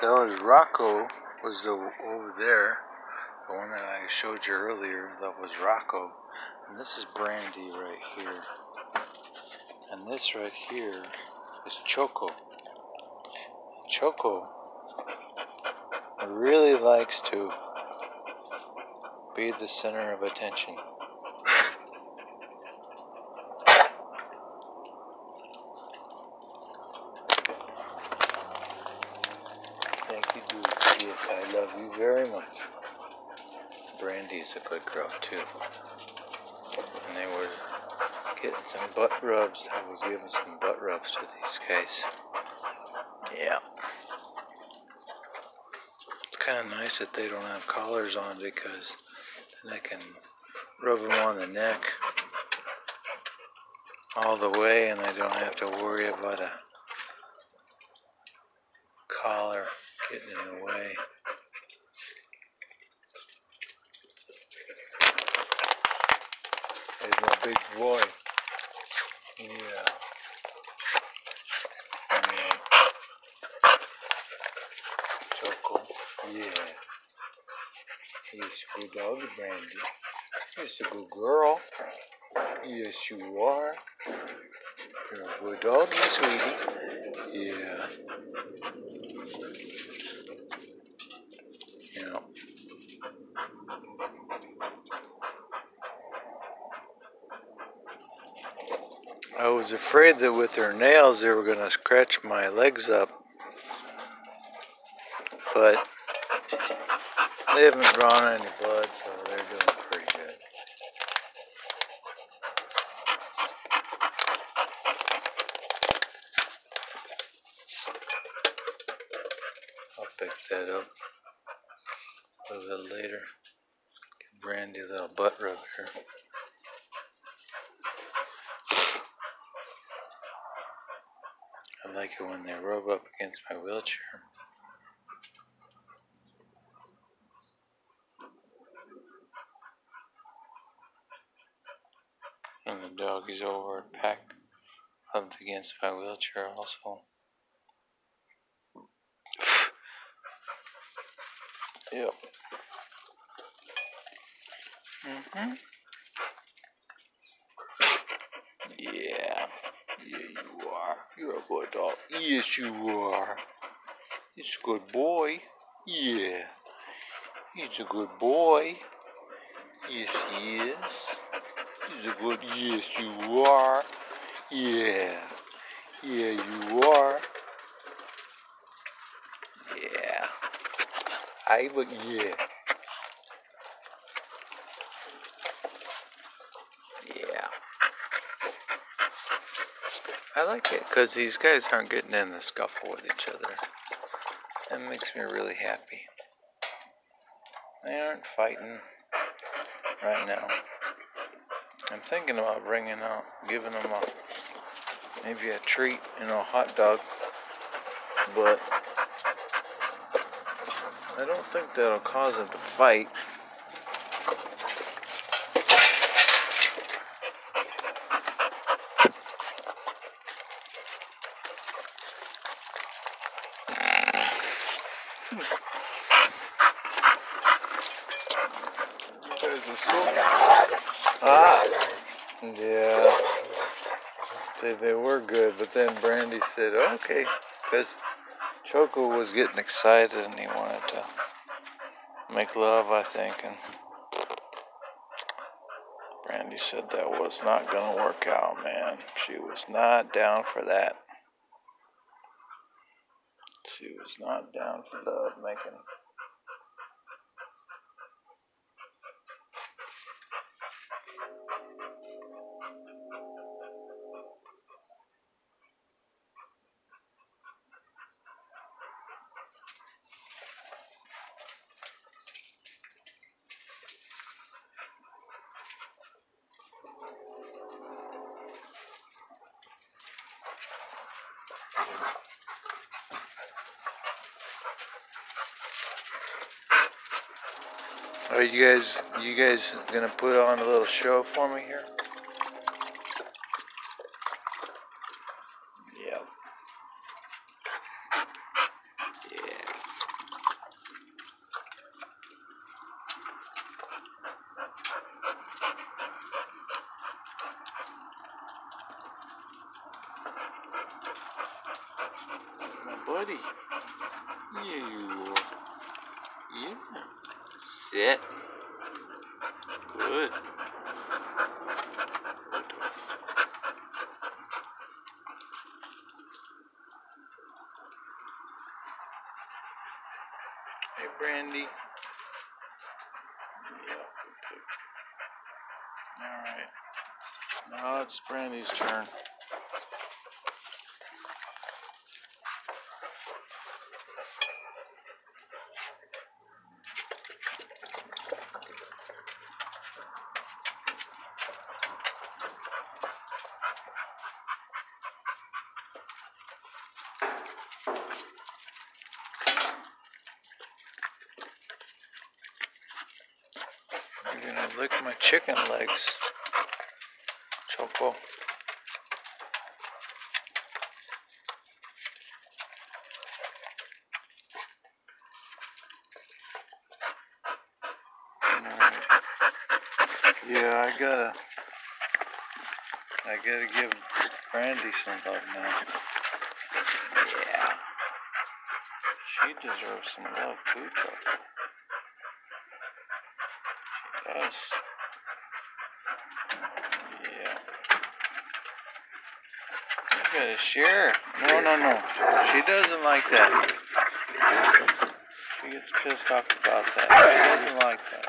That was Rocco, was the over there. The one that I showed you earlier, that was Rocco. And this is Brandi right here. And this right here is Choco. Choco really likes to be the center of attention. Thank you, dude. Yes, I love you very much. Brandi's a good girl, too. And they were getting some butt rubs. I was giving some butt rubs to these guys. Yeah. It's kind of nice that they don't have collars on because then I can rub them on the neck all the way and I don't have to worry about a collar getting in the way. My big boy. Yeah. Yeah. Choco. Yeah. Yes, good dog, Brandi. Yes, a good girl. Yes, you are. You're a good doggy, sweetie. Yeah. Yeah. I was afraid that with their nails they were going to scratch my legs up. But they haven't drawn any blood, so they're doing pretty good. I'll pick that up a little later. Brandi little butt rub here. I like it when they rub up against my wheelchair. And the dog is over at pack rubbed against my wheelchair also. Yep. Mm-hmm. Yeah. Yeah, you are. You're a good dog. Yes, you are. He's a good boy. Yeah. He's a good boy. Yes, he is. He's a good. Yes, you are. Yeah. Yeah, you are. Yeah. I would. Yeah. I like it because these guys aren't getting in a scuffle with each other. That makes me really happy. They aren't fighting right now. I'm thinking about bringing out, giving them a maybe a treat, you know, a hot dog, but I don't think that'll cause them to fight. There's a sword. Ah, yeah. They, they were good, but then Brandi said, okay, because Choco was getting excited and he wanted to make love, I think, and Brandi said that was not going to work out, man. She was not down for that. She was not down for love making. You guys, you guys gonna put on a little show for me here? Yep. Yeah. buddy. Yeah, you are. Yeah. Sit. Good. Hey, Brandi. Alright. Now it's Brandi's turn. Lick my chicken legs, Choco. Alright. Yeah, I gotta, I gotta give Brandi some love now. Yeah. She deserves some love too, Choco. She does. Yeah. Gotta. No, no, no. She doesn't like that. She gets pissed off about that. She doesn't like that.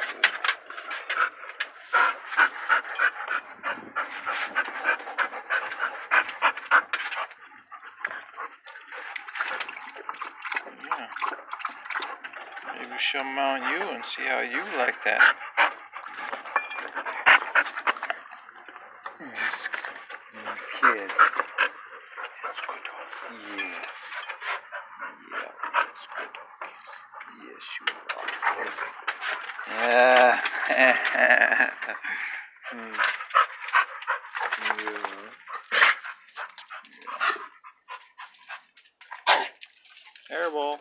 Yeah. Maybe she'll mount you and see how you like that. Kids. That's good doggies. Yeah. Yeah, that's good doggies. Yes, you are. Yeah. Hmm. yeah. Hairball.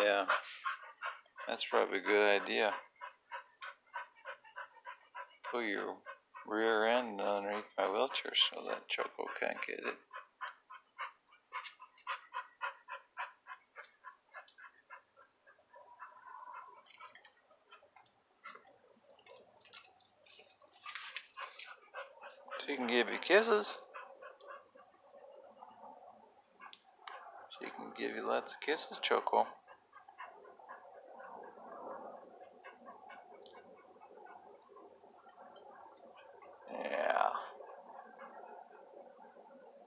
Yeah. That's probably a good idea. Put your rear end underneath my wheelchair so that Choco can't get it. She can give you kisses. She can give you lots of kisses, Choco. Yeah.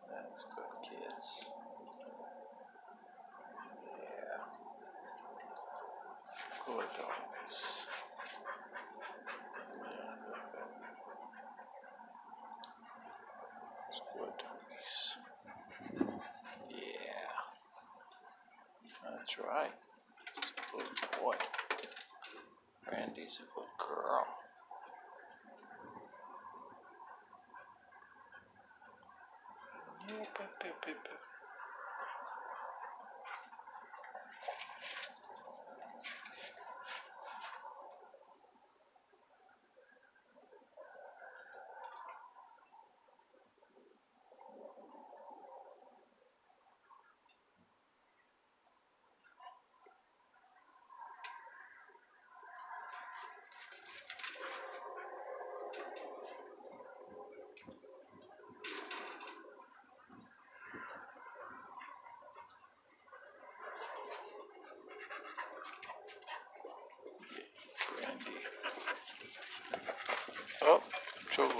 That's good, kids. Yeah. Good dogs. Yeah. It's good doggies. Yeah. That's right. Good boy. Randy's a good girl. Yeah,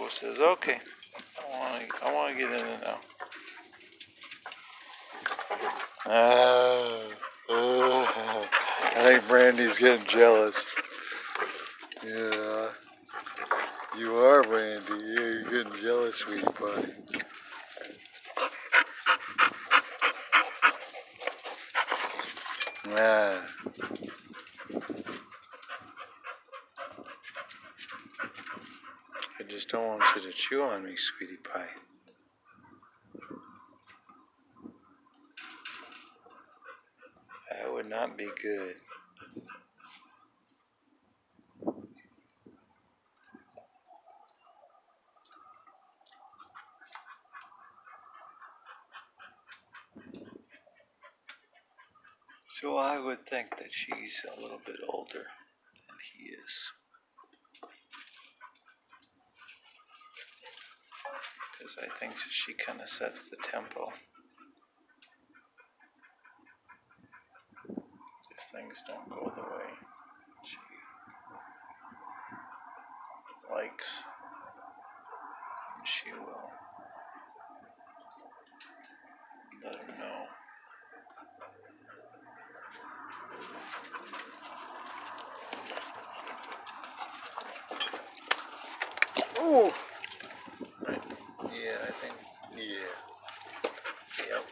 Says, okay. I want to get in it now. Ah. I think Brandi's getting jealous. Yeah. You are, Brandi. Yeah, you're getting jealous, sweetie pie. Ah. don't want you to chew on me, sweetie pie. That would not be good. So I would think that she's a little bit older than he is. Because I think she kind of sets the tempo. If things don't go the way she likes, she will let him know. Oh! Right. Yeah, I think, yeah. Yep.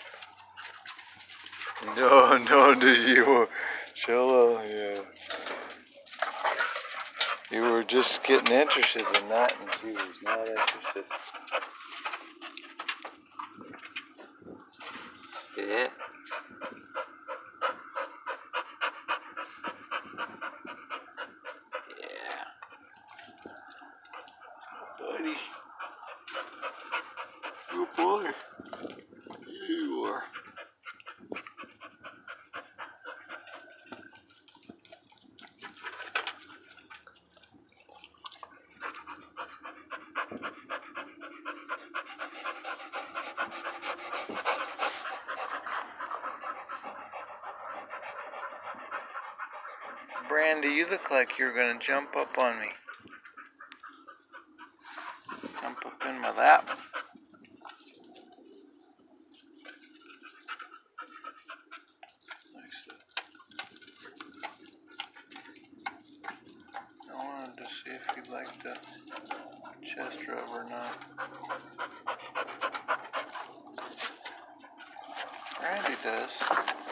No, no, did you? Cello, yeah. You were just getting interested in that, and she was not interested. Sit. Yeah. Buddy. Good boy. Yeah, you are. Brandi, you look like you're gonna jump up on me. Jump up in my lap. I wanted to see if you liked the chest rub or not. Brandi does.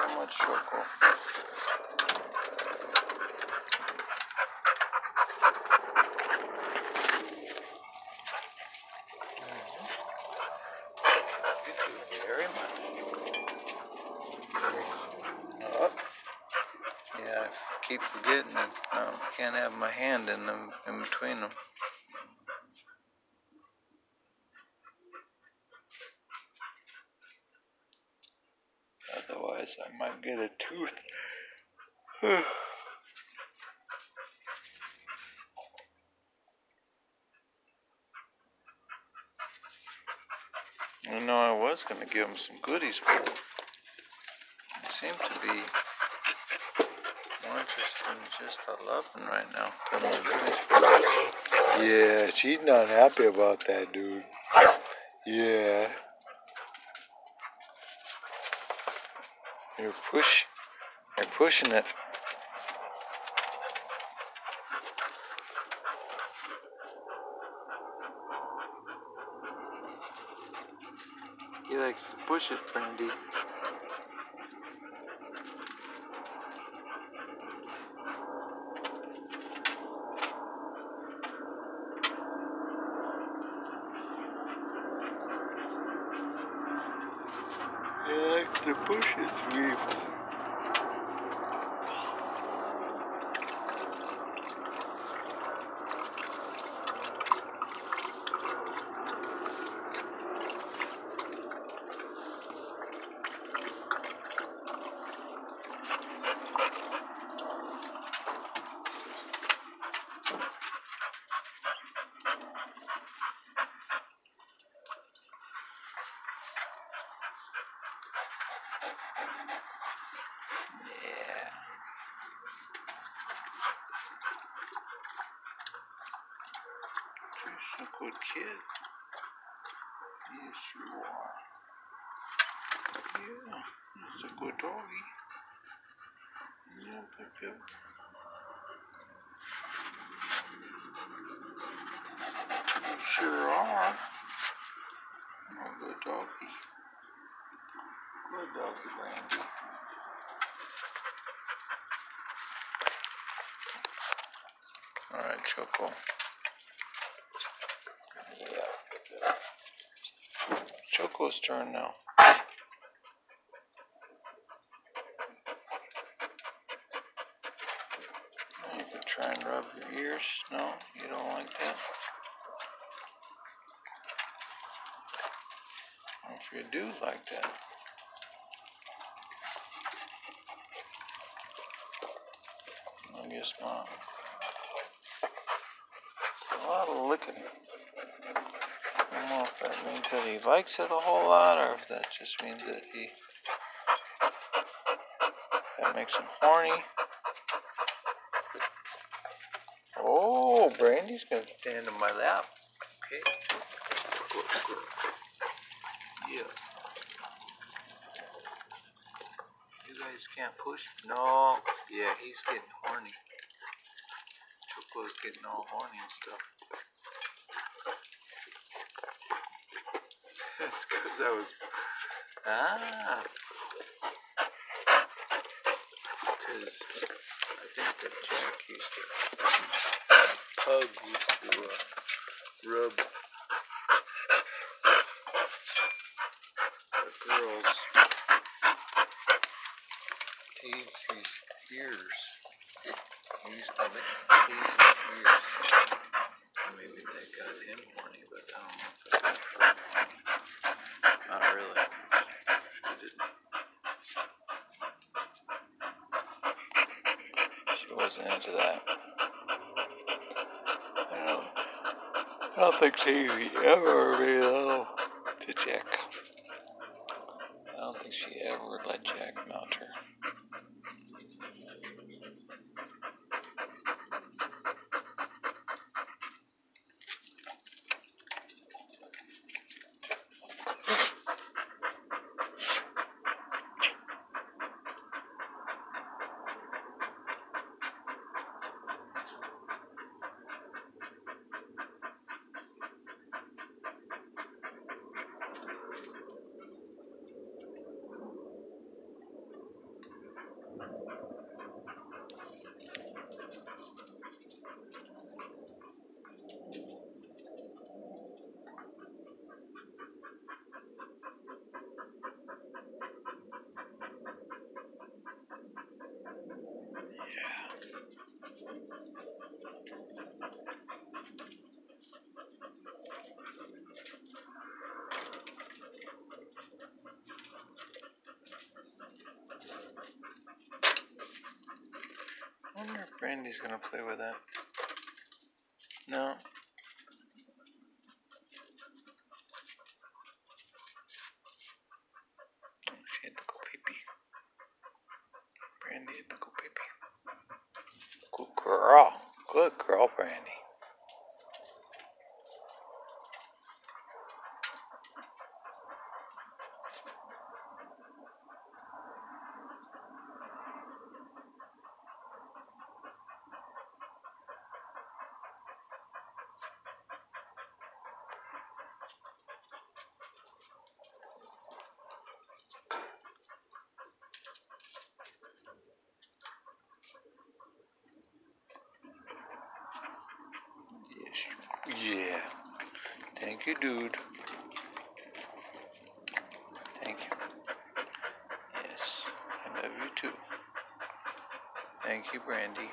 Very much, oh, Choco. I keep forgetting it. I um, can't have my hand in them in between them. A tooth. I know I was going to give him some goodies, but he seemed to be more interested in just the loving right now. Yeah, she's not happy about that, dude. Yeah. You're push, you're pushing it. He likes to push it, Brandi. He likes to push it, sweet. Yeah. Just a good kid. Yes, you are. Yeah, that's a good doggy. Yeah, Pip. You sure are. A good doggy. Good doggy, Brandi. All right, Choco. Choco's turn now. You can try and rub your ears. No, you don't like that. If you do like that, I guess not. A lot of licking. Don't know if that means that he likes it a whole lot or if that just means that he that makes him horny. Oh, Brandi's gonna stand in my lap. Okay. Good girl. Yeah. You guys can't push. No. Yeah, he's getting horny. Choco's getting all horny and stuff. That's because I was. Ah. Because I think that Jack used to. Pug used to uh, rub the girls. Tease his ears. He used to lick tease his ears. Maybe that got him horny, but I don't know if that got her horny. Not really. It didn't. She wasn't into that. I don't, I don't think she ever be though to Jack. I don't think she ever let Jack mount her. Brandi's gonna play with that. No. Oh, She had to go pee pee. Brandi had to go pee pee. Good girl. Good girl, Brandi. Yes. Yeah. Thank you, dude. Thank you. Yes. I love you too. Thank you, Brandi.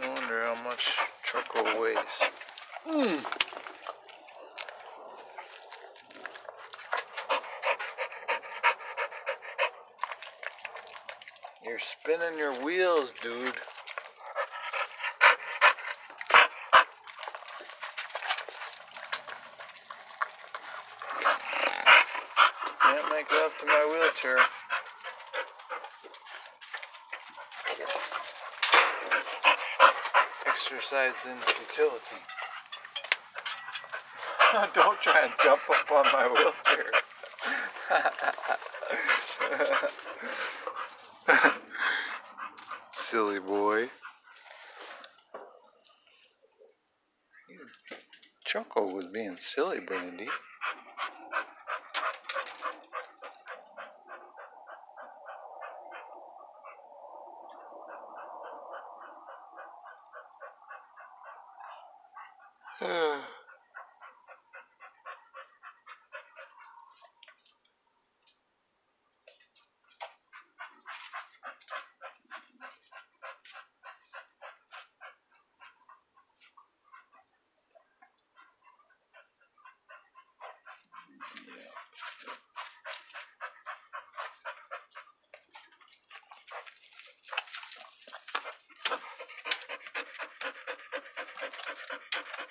I wonder how much Choco weighs. Mm. You're spinning your wheels, dude. Can't make love to my wheelchair. Exercise in futility. Don't try and jump up on my wheelchair. Silly boy. Choco was being silly, Brandi.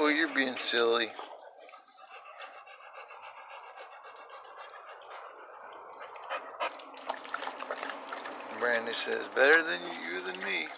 Rocco, you're being silly. Brandi says, better than you than me.